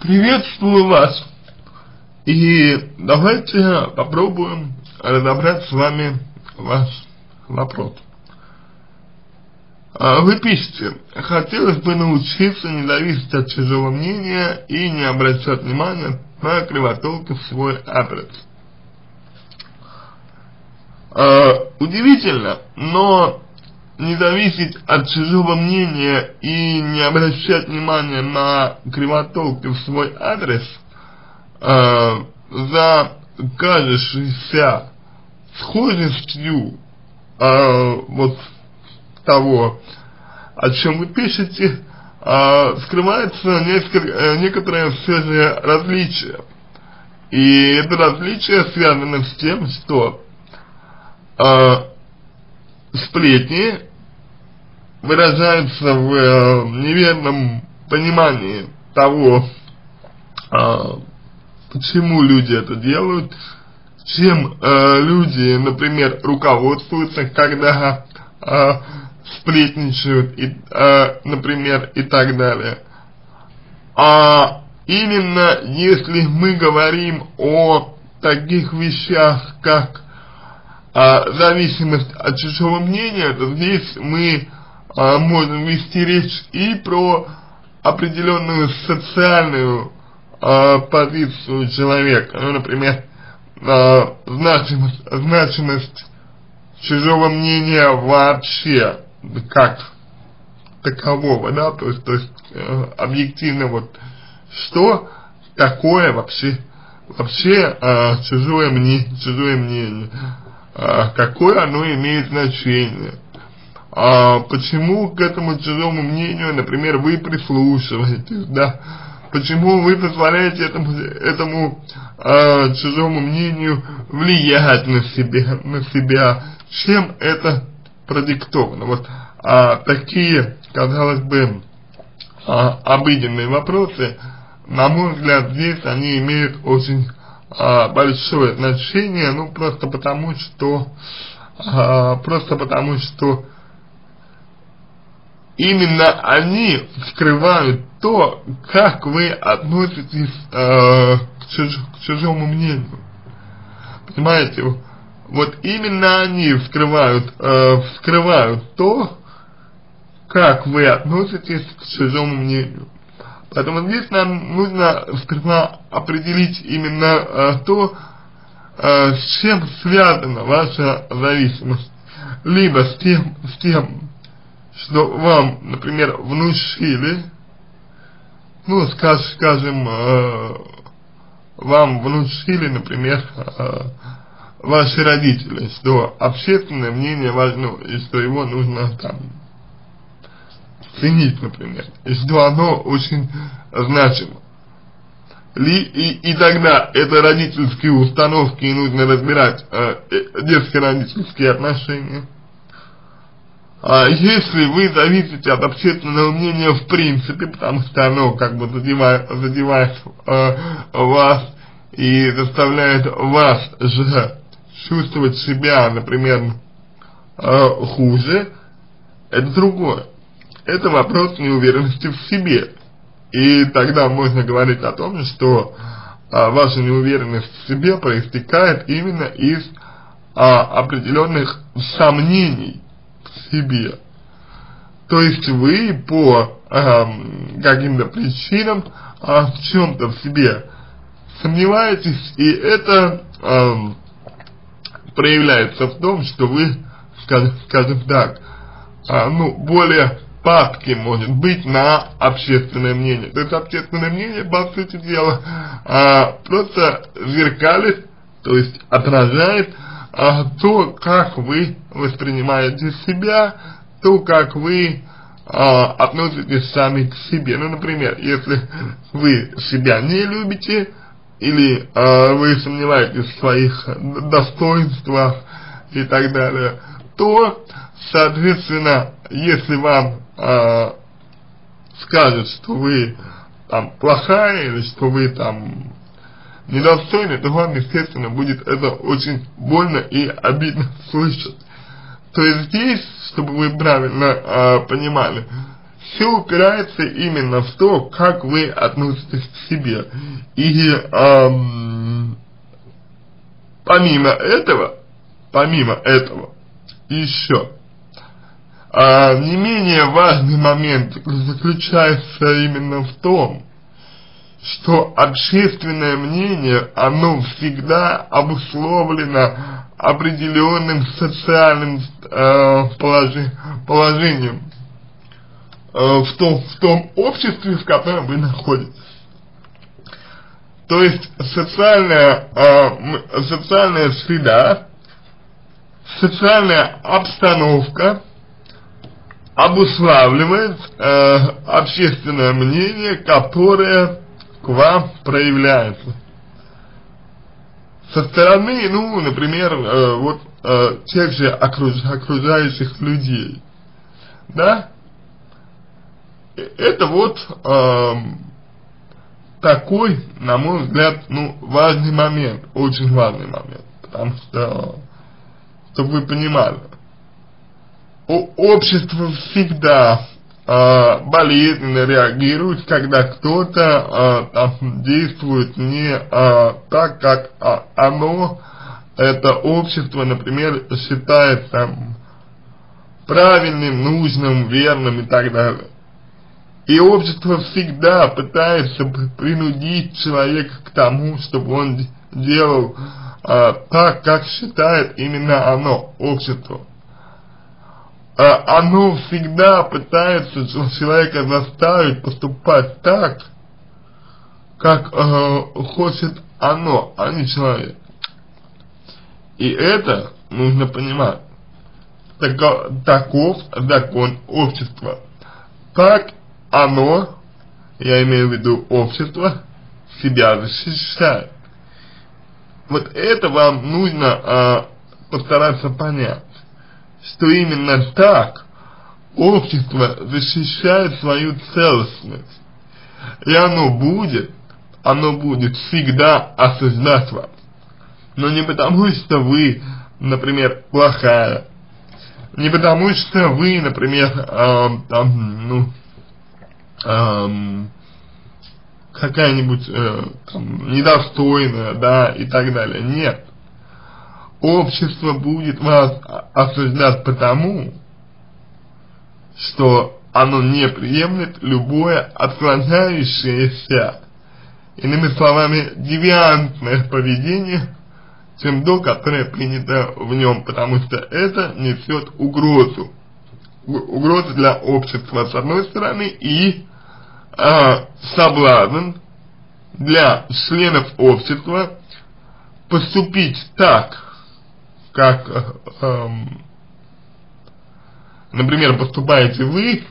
Приветствую вас. И давайте попробуем разобрать с вами ваш вопрос. А, вы пишете, хотелось бы научиться не зависеть от чужого мнения и не обращать внимания на кривотолки в свой адрес. Uh, удивительно, но не зависеть от чужого мнения и не обращать внимания на кривотолки в свой адрес uh, за кажущейся схожестью uh, вот того, о чем вы пишете, э, скрывается несколько, э, некоторое все же различие. И это различие связано с тем, что э, сплетни выражаются в э, неверном понимании того, э, почему люди это делают, чем э, люди, например, руководствуются, когда э, сплетничают, и, э, например, и так далее. А именно если мы говорим о таких вещах, как э, зависимость от чужого мнения, то здесь мы э, можем вести речь и про определенную социальную э, позицию человека, ну, например, э, значимость, значимость чужого мнения вообще, как такового, да, то есть, то есть э, объективно вот, что такое вообще, вообще э, чужое, мне, чужое мнение, э, какое оно имеет значение, э, почему к этому чужому мнению, например, вы прислушиваетесь, да, почему вы позволяете этому, этому э, чужому мнению влиять на себя, на себя, чем это продиктовано. Вот а, такие, казалось бы, а, обыденные вопросы, на мой взгляд, здесь они имеют очень а, большое значение, ну просто потому, что а, просто потому, что именно они скрывают то, как вы относитесь э, к, чуж, к чужому мнению. Понимаете, вот именно они вскрывают, э, вскрывают то, как вы относитесь к чужому мнению. Поэтому здесь нам нужно сперва определить именно э, то, э, с чем связана ваша зависимость. Либо с тем, с тем, что вам, например, внушили, ну, скаж, скажем, э, вам внушили, например, э, ваши родители, что общественное мнение важно, и что его нужно там ценить, например, и что оно очень значимо. Ли, и, и тогда это родительские установки, и нужно разбирать э, э детско-родительские отношения. А если вы зависите от общественного мнения в принципе, потому что оно как бы задевает, задевает э, вас и заставляет вас же чувствовать себя, например, э, хуже, это другое. Это вопрос неуверенности в себе. И тогда можно говорить о том, что а, ваша неуверенность в себе проистекает именно из а, определенных сомнений себе. То есть вы по а, каким-то причинам а, в чем-то в себе сомневаетесь, и это а, проявляется в том, что вы, скажем, так, а, ну, более падки может быть на общественное мнение. То есть общественное мнение, по сути дела, а, просто зеркалит, то есть отражает а, то, как вы воспринимаете себя, то, как вы а, относитесь сами к себе. Ну, например, если вы себя не любите, или э, вы сомневаетесь в своих достоинствах и так далее, то, соответственно, если вам э, скажут, что вы там плохая или что вы там недостойны, то вам, естественно, будет это очень больно и обидно слышать. То есть здесь, чтобы вы правильно э, понимали, все упирается именно в то, как вы относитесь к себе. И эм, помимо этого, помимо этого, еще а, не менее важный момент заключается именно в том, что общественное мнение, оно всегда обусловлено определенным социальным э, положением э, в, том, в том обществе, в котором вы находитесь. То есть социальная, э, социальная среда, социальная обстановка обуславливает э, общественное мнение, которое к вам проявляется. Со стороны, ну, например, э, вот э, тех же окруж, окружающих людей, да, э, это вот э, такой, на мой взгляд, ну, важный момент, очень важный момент, потому что, чтобы вы понимали, общество всегда болезненно реагирует, когда кто-то э, действует не э, так, как оно, это общество, например, считает там правильным, нужным, верным и так далее. И общество всегда пытается принудить человека к тому, чтобы он делал э, так, как считает именно оно, общество. А оно всегда пытается человека заставить поступать так, как э, хочет оно, а не человек. И это нужно понимать. Тако, таков закон общества. Так оно, я имею в виду общество, себя защищает. Вот это вам нужно э, постараться понять что именно так общество защищает свою целостность. И оно будет, оно будет всегда осуждать вас. Но не потому, что вы, например, плохая, не потому, что вы, например, э, там, ну, э, какая-нибудь э, недостойная, да, и так далее. Нет общество будет вас осуждать потому, что оно не приемлет любое отклоняющееся, иными словами, девиантное поведение, чем то, которое принято в нем, потому что это несет угрозу. Угрозу для общества с одной стороны и а, соблазн для членов общества поступить так, как, эм, например, поступаете вы,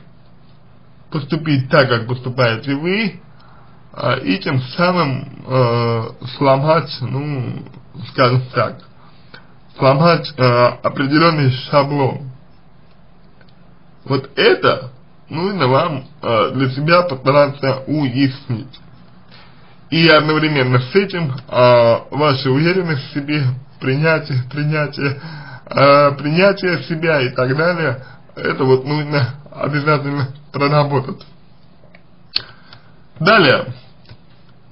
поступить так, как поступаете вы, э, и тем самым э, сломать, ну, скажем так, сломать э, определенный шаблон. Вот это нужно вам э, для себя постараться уяснить. И одновременно с этим э, ваша уверенность в себе принятие, принятие, э, принятие себя и так далее, это вот нужно обязательно проработать. Далее,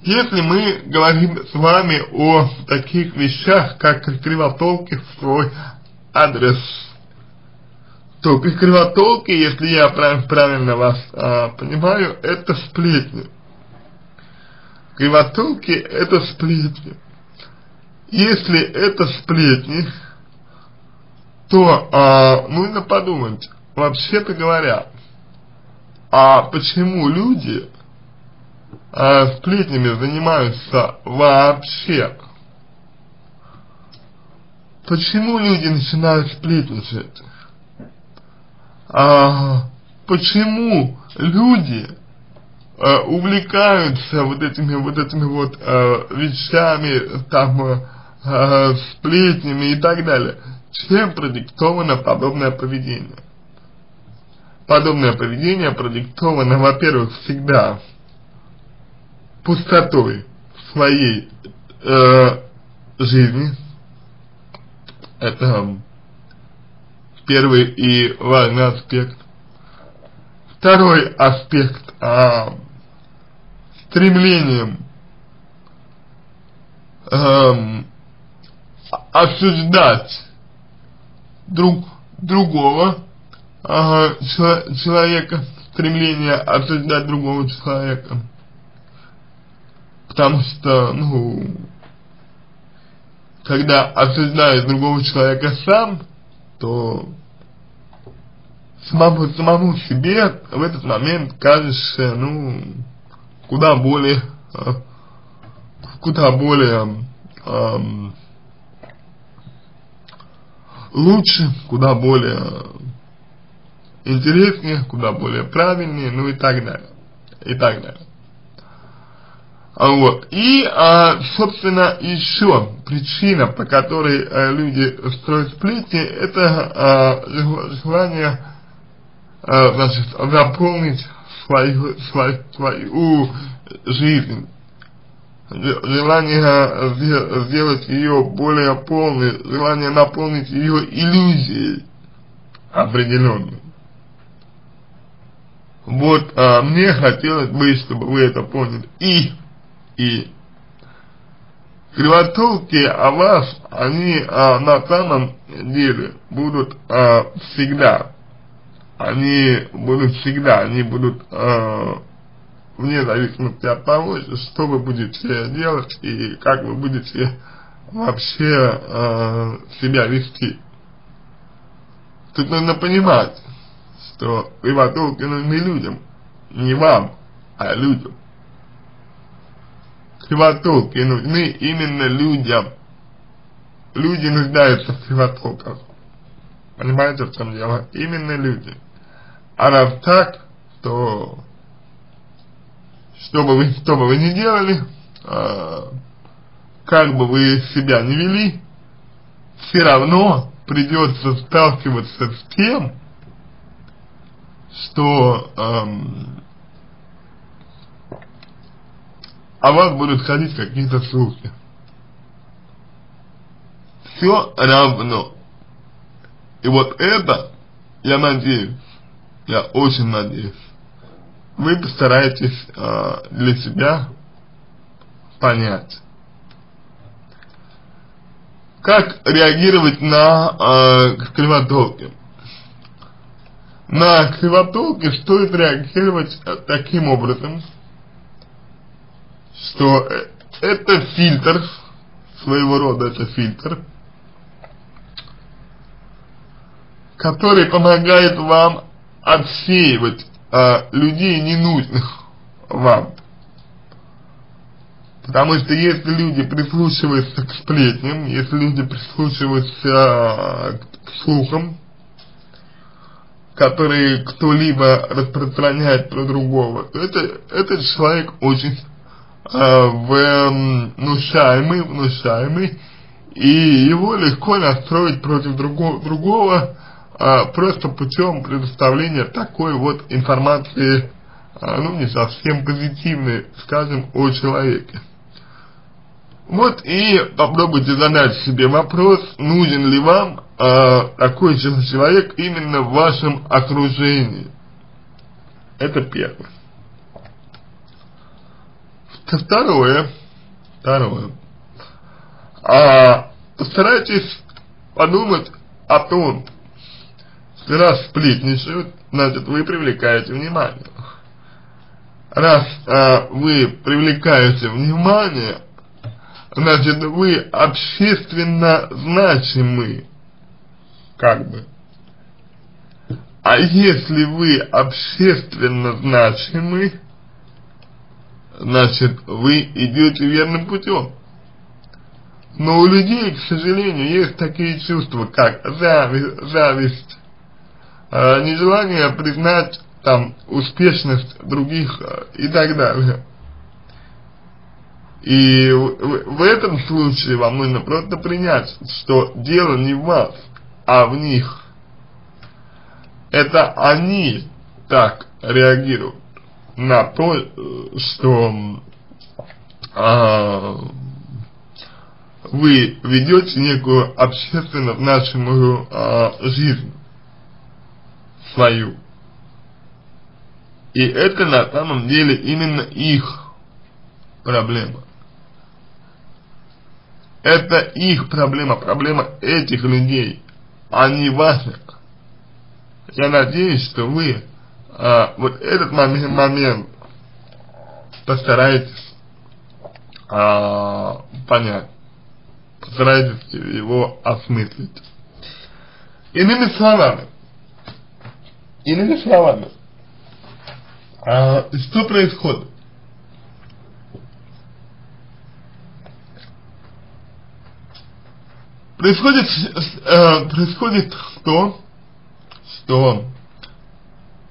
если мы говорим с вами о таких вещах, как кривотолки в свой адрес, то кривотолки, если я правильно вас а, понимаю, это сплетни. Кривотолки это сплетни. Если это сплетни, то а, нужно подумать, вообще-то говоря, а почему люди а, сплетнями занимаются вообще? Почему люди начинают сплетничать? А, почему люди а, увлекаются вот этими вот этими вот а, вещами, там э, сплетнями и так далее. Чем продиктовано подобное поведение? Подобное поведение продиктовано, во-первых, всегда пустотой своей э, жизни. Это первый и важный аспект. второй аспект а, стремлением эм, осуждать друг другого э, человека, стремление осуждать другого человека. Потому что, ну, когда осуждаешь другого человека сам, то самому, самому себе в этот момент кажешься, ну, куда более, э, куда более э, лучше, куда более интереснее, куда более правильнее, ну и так далее, и так далее. А вот. И, а, собственно, еще причина, по которой а, люди строят сплетни, это а, желание, а, значит, заполнить свою, свою, свою жизнь. Желание сделать ее более полной, желание наполнить ее иллюзией определенной. Вот а, мне хотелось бы, чтобы вы это поняли. И и кривотолки о вас, они а, на самом деле будут а, всегда. Они будут всегда, они будут а, вне зависимости от того, что вы будете делать и как вы будете вообще э, себя вести. Тут нужно понимать, что кривотолки нужны людям, не вам, а людям кривотолки нужны именно людям. Люди нуждаются в кривотолках. Понимаете, в чем дело? Именно люди. А раз так, то что бы вы, что бы вы ни делали, э, как бы вы себя не вели, все равно придется сталкиваться с тем, что эм, о вас будут ходить какие-то слухи. Все равно. И вот это, я надеюсь, я очень надеюсь, вы постараетесь э, для себя понять. Как реагировать на э, кривотолки? На кривотолки стоит реагировать таким образом, что э, это фильтр, своего рода это фильтр, который помогает вам отсеивать а, людей ненужных вам. Потому что если люди прислушиваются к сплетням, если люди прислушиваются а, к слухам, которые кто-либо распространяет про другого, то это, этот человек очень Э, внушаемый, внушаемый, и его легко настроить против другого, другого просто путем предоставления такой вот информации, а, ну не совсем позитивной, скажем, о человеке. Вот и попробуйте задать себе вопрос, нужен ли вам э, такой человек именно в вашем окружении. Это первое. Второе, второе, а, постарайтесь подумать о том, раз сплетничают, значит вы привлекаете внимание. Раз а, вы привлекаете внимание, значит вы общественно значимы, как бы. А если вы общественно значимы, значит, вы идете верным путем. Но у людей, к сожалению, есть такие чувства, как зависть, зависть э, нежелание признать там успешность других э, и так далее. И в, в этом случае вам нужно просто принять, что дело не в вас, а в них. Это они так реагируют на то, что а, вы ведете некую общественно значимую а, жизнь свою. И это на самом деле именно их проблема. Это их проблема, проблема этих людей, а не ваша. Я надеюсь, что вы а, вот этот момент, момент постарайтесь а, понять, постарайтесь его осмыслить. Иными словами, иными словами, а, что происходит? Происходит, э, происходит то, что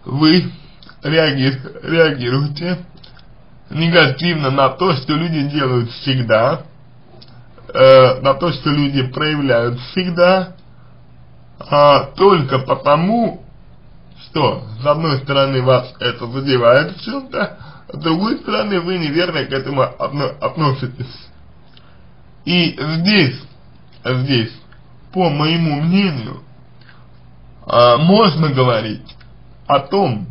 вы реагир, реагируете негативно на то, что люди делают всегда, э, на то, что люди проявляют всегда, а только потому, что с одной стороны вас это задевает в чем-то, с другой стороны вы неверно к этому относитесь. И здесь здесь, по моему мнению, а, можно говорить о том,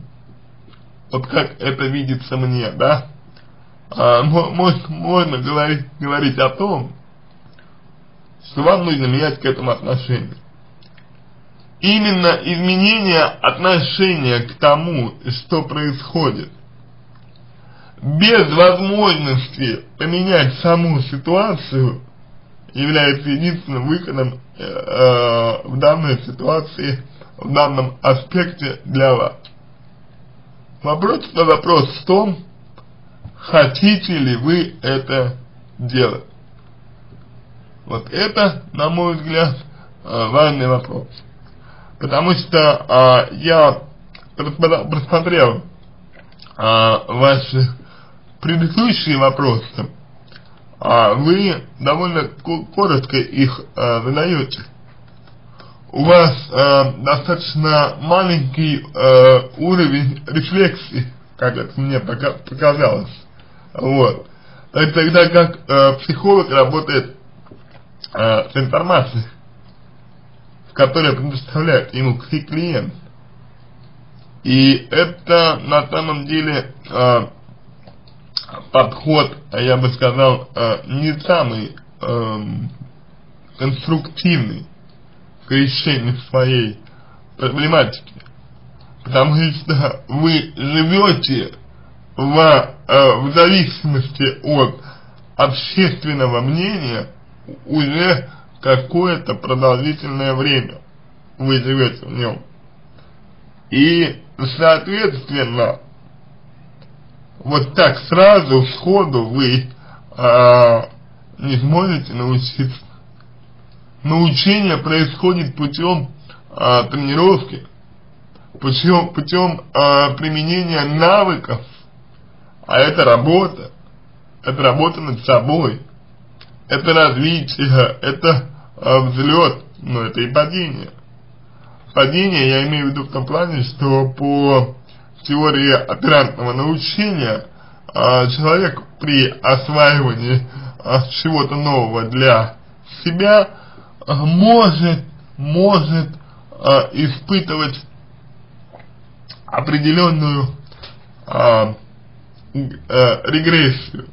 вот как это видится мне, да, а, можно говорить, говорить о том, что вам нужно менять к этому отношение. Именно изменение отношения к тому, что происходит, без возможности поменять саму ситуацию, является единственным выходом э, э, в данной ситуации, в данном аспекте для вас. Вопрос, вопрос в том, хотите ли вы это делать. Вот это, на мой взгляд, э, важный вопрос. Потому что э, я просмотрел э, ваши предыдущие вопросы, а вы довольно коротко их э, задаете. У вас э, достаточно маленький э, уровень рефлексии, как это мне пока показалось. Вот. Тогда как э, психолог работает э, с информацией, которая предоставляет ему клиент. И это на самом деле э, подход, а я бы сказал, э, не самый эм, конструктивный к решению своей проблематики. Потому что вы живете в, э, в зависимости от общественного мнения уже какое-то продолжительное время. Вы живете в нем. И, соответственно, вот так сразу, сходу вы а, не сможете научиться. Научение происходит путем а, тренировки, путем, путем а, применения навыков, а это работа, это работа над собой, это развитие, это а, взлет, но это и падение. Падение я имею в виду в том плане, что по теории оперантного научения а, человек при осваивании а, чего-то нового для себя может, может испытывать определенную регрессию.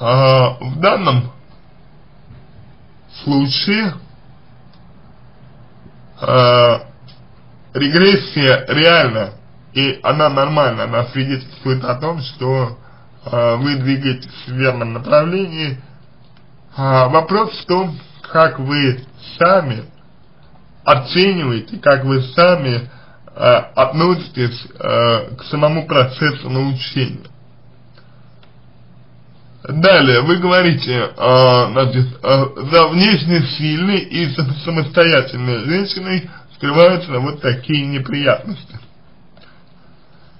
А, в данном случае а, регрессия реальна, и она нормальна, она свидетельствует о том, что э, вы двигаетесь в верном направлении. А вопрос в том, как вы сами оцениваете, как вы сами э, относитесь э, к самому процессу научения. Далее, вы говорите, э, значит, э, за внешне сильной и самостоятельной женщиной скрываются вот такие неприятности.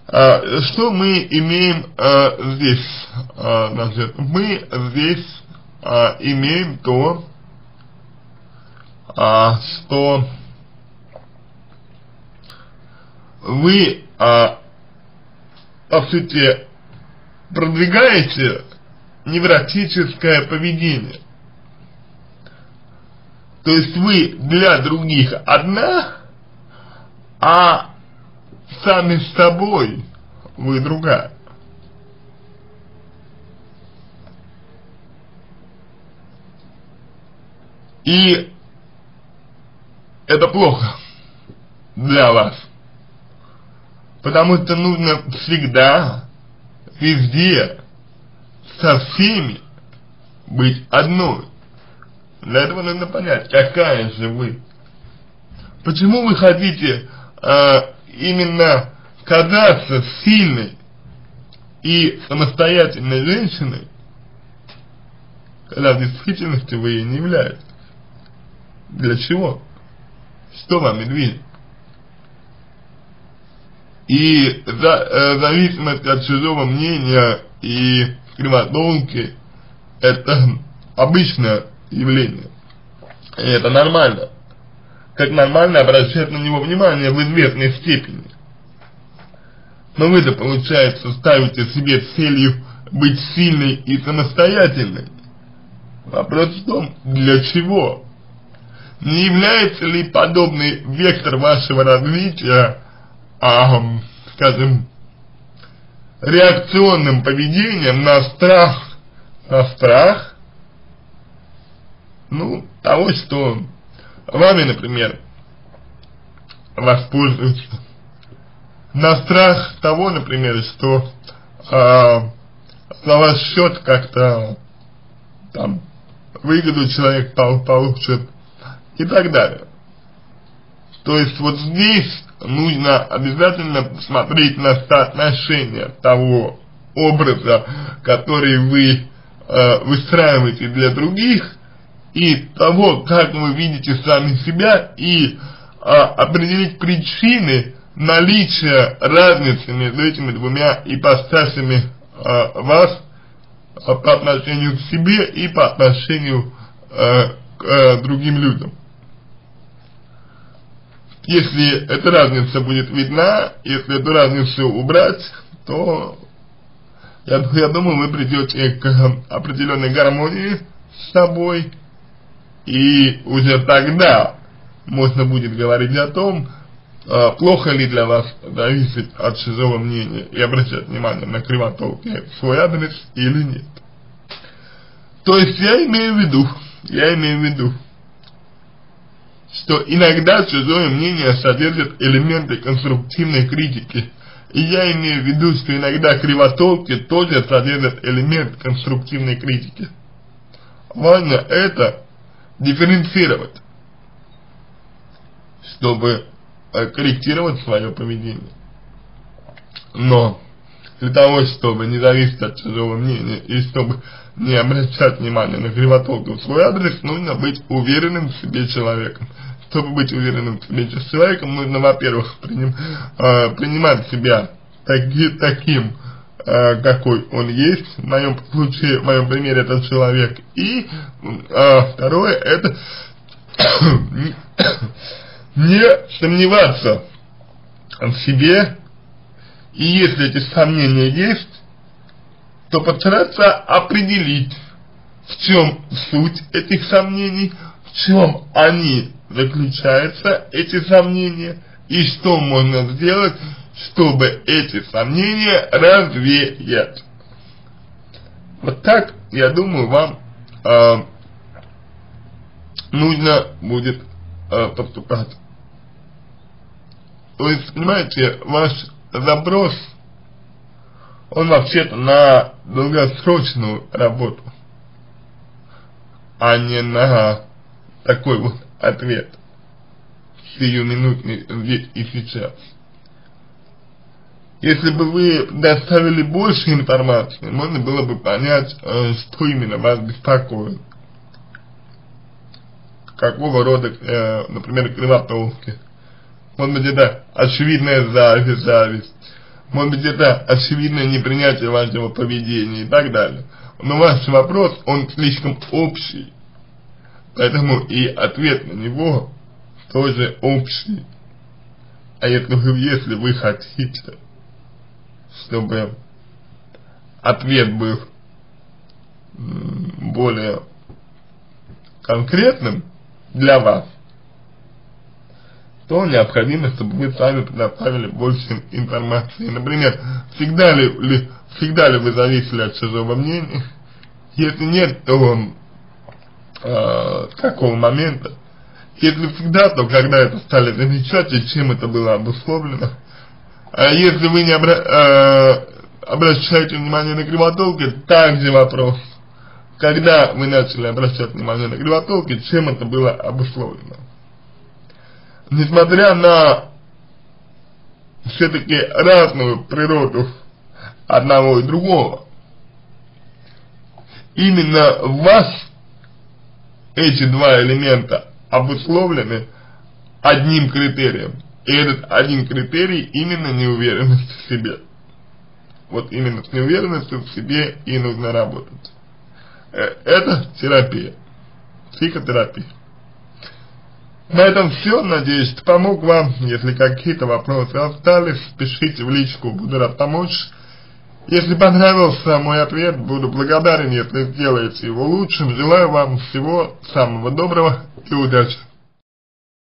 А, что мы имеем а, здесь? А, значит, мы здесь а, имеем то, а, что вы, а, по сути, продвигаете невротическое поведение. То есть вы для других одна, а сами с собой вы другая. И это плохо для вас. Потому что нужно всегда, везде, со всеми быть одной. Для этого нужно понять, какая же вы. Почему вы хотите э, именно казаться сильной и самостоятельной женщиной, когда в действительности вы ей не являетесь? Для чего? Что вами движет? И за, э, зависимость от чужого мнения и кривотолки это обычное явление. И это нормально. Как нормально обращать на него внимание в известной степени. Но вы-то, получается, ставите себе целью быть сильной и самостоятельной. Вопрос в том, для чего? Не является ли подобный вектор вашего развития, а, скажем, реакционным поведением на страх, на страх, ну, того, что вами, например, воспользуются, на страх того, например, что э, за ваш счет как-то там выгоду человек получит и так далее. То есть вот здесь нужно обязательно смотреть на соотношение того образа, который вы э, выстраиваете для других, и того, как вы видите сами себя, и э, определить причины наличия разницы между этими двумя ипостасями э, вас э, по отношению к себе и по отношению э, к э, другим людям. Если эта разница будет видна, если эту разницу убрать, то я, я думаю, вы придете к определенной гармонии с собой, и уже тогда можно будет говорить о том, а, плохо ли для вас зависеть от чужого мнения и обращать внимание на кривотолки свой адрес или нет. То есть я имею в виду, я имею в виду, что иногда чужое мнение содержит элементы конструктивной критики. И я имею в виду, что иногда кривотолки тоже содержат элемент конструктивной критики. Важно это дифференцировать, чтобы э, корректировать свое поведение. Но для того, чтобы не зависеть от чужого мнения и чтобы не обращать внимания на кривотолку в свой адрес, нужно быть уверенным в себе человеком. Чтобы быть уверенным в себе человеком, нужно, во-первых, приним, э, принимать себя таки, таким, э, какой он есть, в моем случае, в моем примере это человек, и э, второе, это не сомневаться в себе, и если эти сомнения есть, то постараться определить, в чем суть этих сомнений, в чем они заключаются, эти сомнения, и что можно сделать, чтобы эти сомнения развеять. Вот так, я думаю, вам э, нужно будет э, поступать. То понимаете, ваш запрос – он вообще-то на долгосрочную работу, а не на такой вот ответ сиюминутный здесь и сейчас. Если бы вы доставили больше информации, можно было бы понять, э, что именно вас беспокоит. Какого рода, э, например, кривотолки. Может быть, это очевидная зависть, зависть может быть это очевидное непринятие вашего поведения и так далее. Но ваш вопрос, он слишком общий, поэтому и ответ на него тоже общий. А если вы, если вы хотите, чтобы ответ был более конкретным для вас, то необходимо, чтобы вы сами предоставили больше информации. Например, всегда ли, ли, всегда ли вы зависели от чужого мнения? Если нет, то э, с какого момента? Если всегда, то когда это стали замечать и чем это было обусловлено? А если вы не обра э, обращаете внимание на кривотолки, также вопрос. Когда вы начали обращать внимание на кривотолки, чем это было обусловлено? Несмотря на все-таки разную природу одного и другого, именно вас эти два элемента обусловлены одним критерием. И этот один критерий именно неуверенность в себе. Вот именно с неуверенностью в себе и нужно работать. Э, это терапия, психотерапия. На этом все, надеюсь, помог вам. Если какие-то вопросы остались, пишите в личку, буду рад помочь. Если понравился мой ответ, буду благодарен, если сделаете его лучшим. Желаю вам всего самого доброго и удачи.